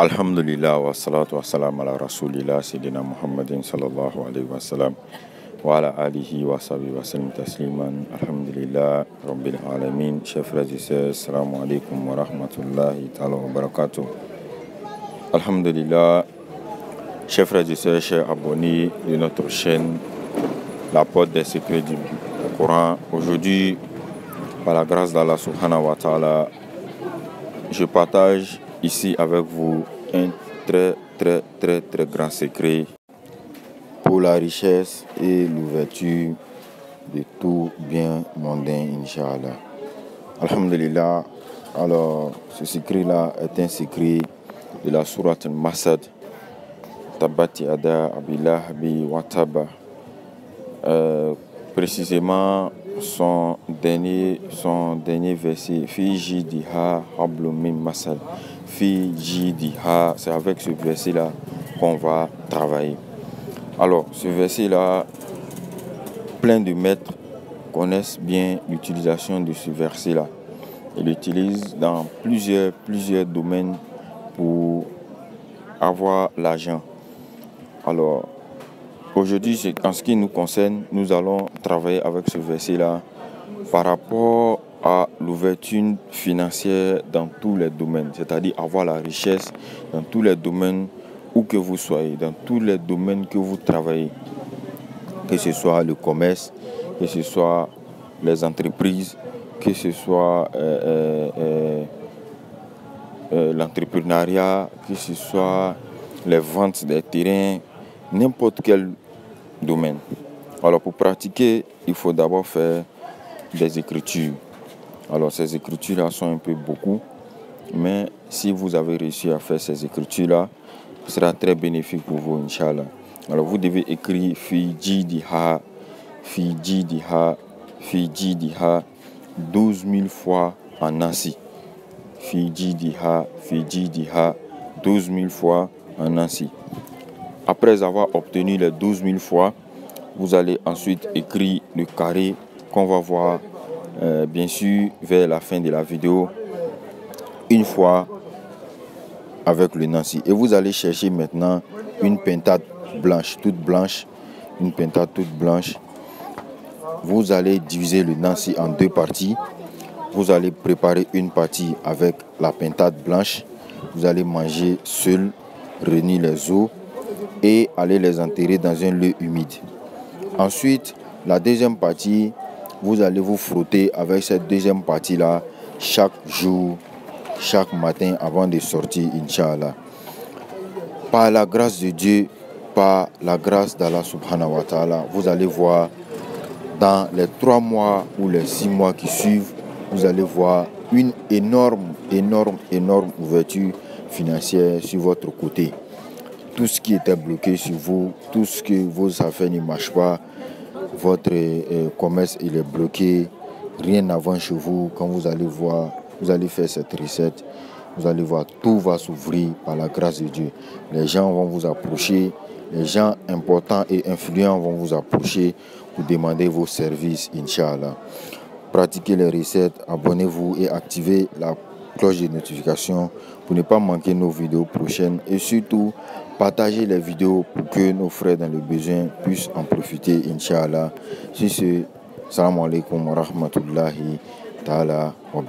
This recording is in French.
الحمد لله والصلاة والسلام على رسول الله سيدنا محمد صلى الله عليه وسلم وعلى آله وصحبه وسلم تسليما الحمد لله رب العالمين شيف السلام عليكم ورحمة الله تعالى وبركاته الحمد لله شيف رجيسي شيخ أبوني لنطر شين لابد دي سكري دي القرآن aujourd'hui par la grâce d'Allah subhanahu wa ta'ala je partage ici avec vous un très très très très grand secret pour la richesse et l'ouverture de tout bien mondain, Inch'Allah. Alhamdulillah. Alors, ce secret-là est un secret de la sourate Masad. Tabati Ada Abillah Bi Wataba. Euh, précisément, son dernier, son dernier verset, Fiji diha hablum masal. Fiji diha, c'est avec ce verset-là qu'on va travailler. Alors, ce verset-là, plein de maîtres connaissent bien l'utilisation de ce verset-là. Ils l'utilisent dans plusieurs, plusieurs domaines pour avoir l'argent. Alors, Aujourd'hui, en ce qui nous concerne, nous allons travailler avec ce verset-là par rapport à l'ouverture financière dans tous les domaines, c'est-à-dire avoir la richesse dans tous les domaines où que vous soyez, dans tous les domaines que vous travaillez, que ce soit le commerce, que ce soit les entreprises, que ce soit euh, euh, euh, l'entrepreneuriat, que ce soit les ventes des terrains, n'importe quel domaine. Alors pour pratiquer, il faut d'abord faire des écritures. Alors ces écritures-là sont un peu beaucoup, mais si vous avez réussi à faire ces écritures-là, ce sera très bénéfique pour vous, Inch'Allah. Alors vous devez écrire Fiji Diha, Fiji Diha, Fiji Diha 12 000 fois en Nancy. Fiji Diha, Fiji Diha 12 000 fois en Nancy. Après avoir obtenu les 12 000 fois, vous allez ensuite écrire le carré qu'on va voir euh, bien sûr vers la fin de la vidéo une fois avec le Nancy. Et vous allez chercher maintenant une pentade blanche, toute blanche, une pentade toute blanche. Vous allez diviser le Nancy en deux parties. Vous allez préparer une partie avec la pentade blanche. Vous allez manger seul, réunir les os et aller les enterrer dans un lieu humide. Ensuite, la deuxième partie, vous allez vous frotter avec cette deuxième partie-là chaque jour, chaque matin avant de sortir, Inch'Allah. Par la grâce de Dieu, par la grâce d'Allah subhanahu wa ta'ala, vous allez voir dans les trois mois ou les six mois qui suivent, vous allez voir une énorme, énorme, énorme ouverture financière sur votre côté tout ce qui était bloqué sur vous, tout ce que vos affaires ne marchent pas, votre euh, commerce il est bloqué, rien n'avance chez vous. Quand vous allez voir, vous allez faire cette recette, vous allez voir, tout va s'ouvrir par la grâce de Dieu. Les gens vont vous approcher, les gens importants et influents vont vous approcher pour demander vos services, Inch'Allah. Pratiquez les recettes, abonnez-vous et activez la cloche de notification pour ne pas manquer nos vidéos prochaines et surtout partagez les vidéos pour que nos frères dans le besoin puissent en profiter, Inch'Allah. Si ce, salam alaikum wa rahmatullahi ta'ala wa.